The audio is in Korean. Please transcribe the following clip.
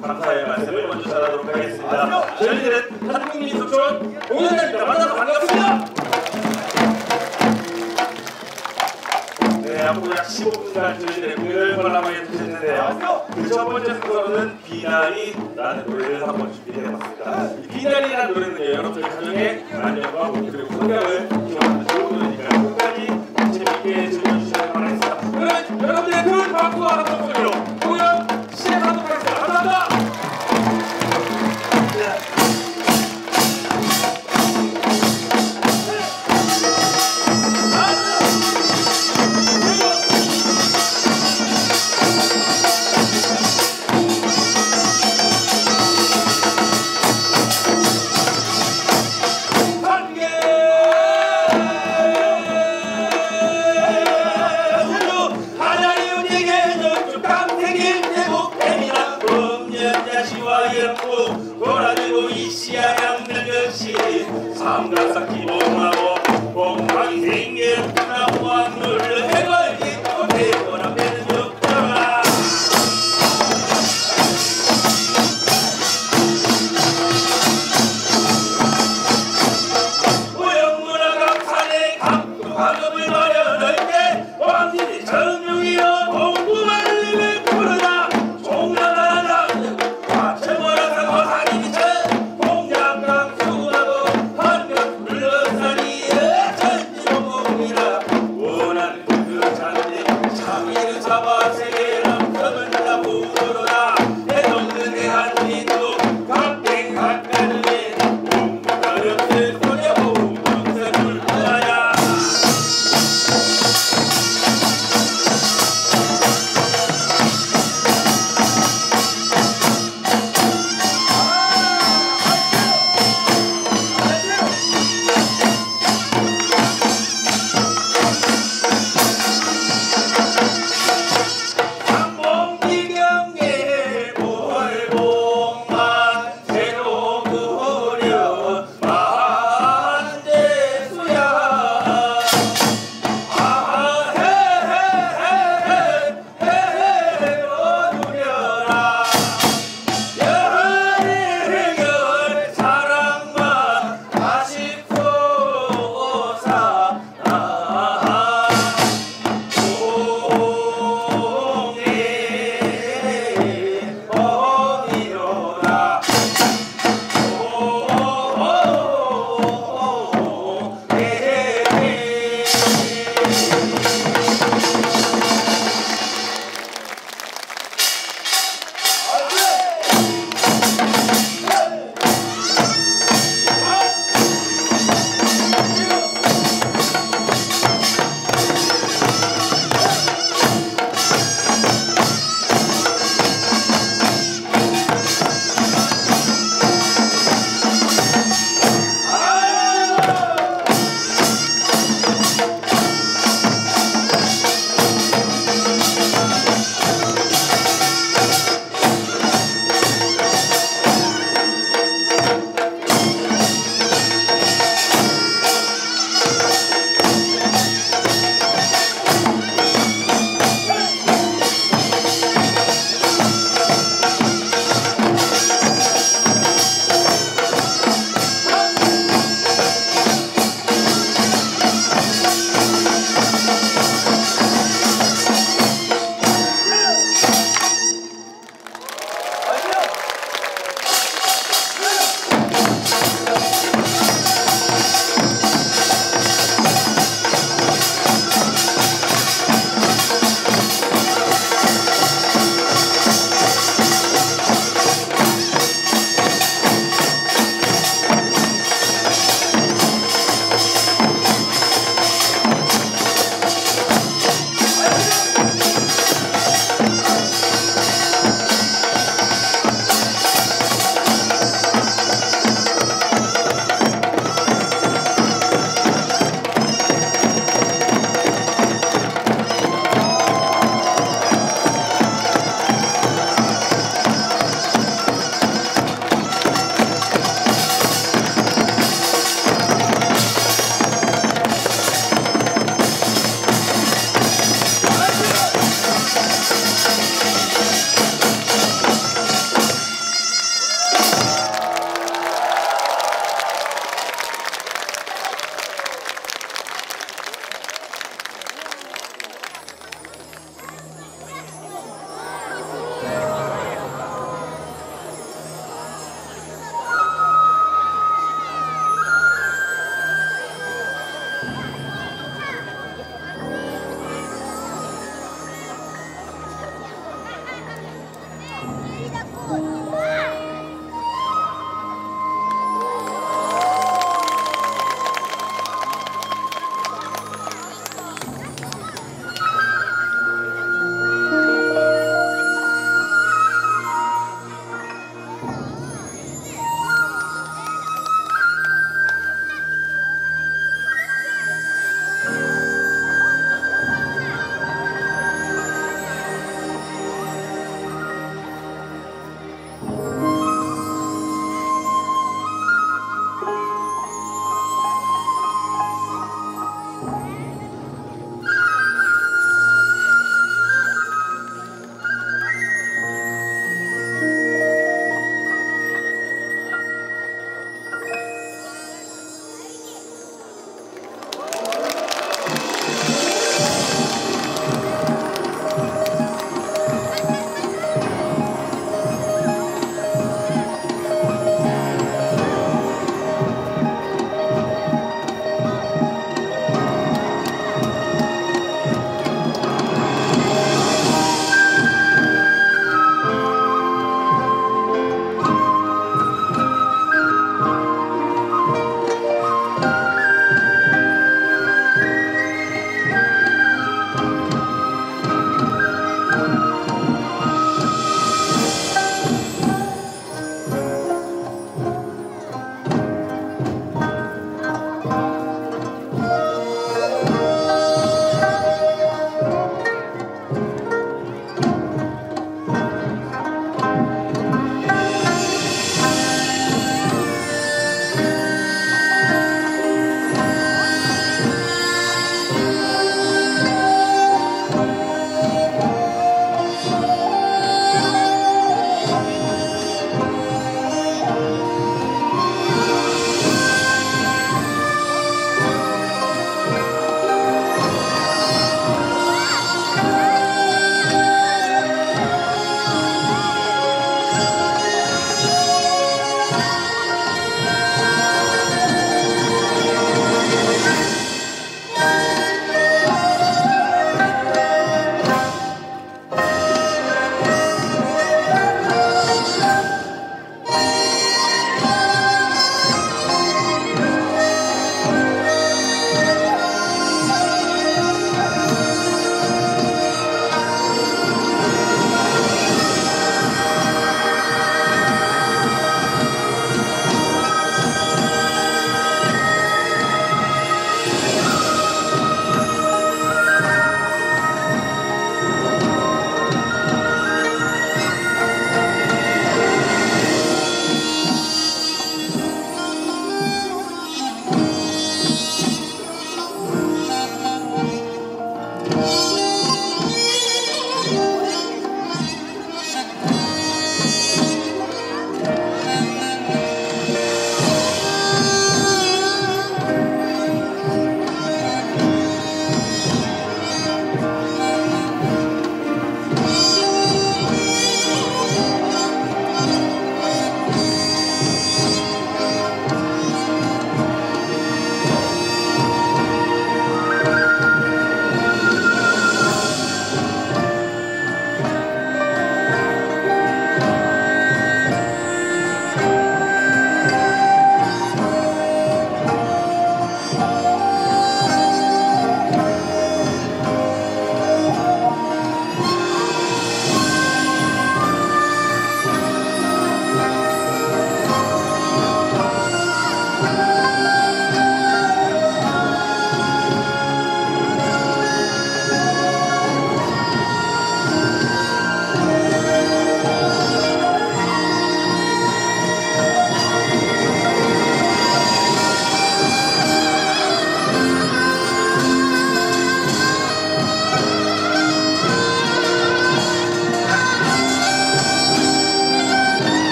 감사의 말씀을 먼저 전하도록 하겠습니다. 저희들은 한국민속촌 공연장입니다. 만나서 반갑습니다. 네, 앞으로 약 15분간 저희들의 공연을 관람하게 되셨는데요. 그 첫 번째 순서로는 비나리라는 노래를 한번 준비해봤습니다. 비나리라는 노래는요, 여러분들 가정의 안녕과 그리고 성경을 기원합니다.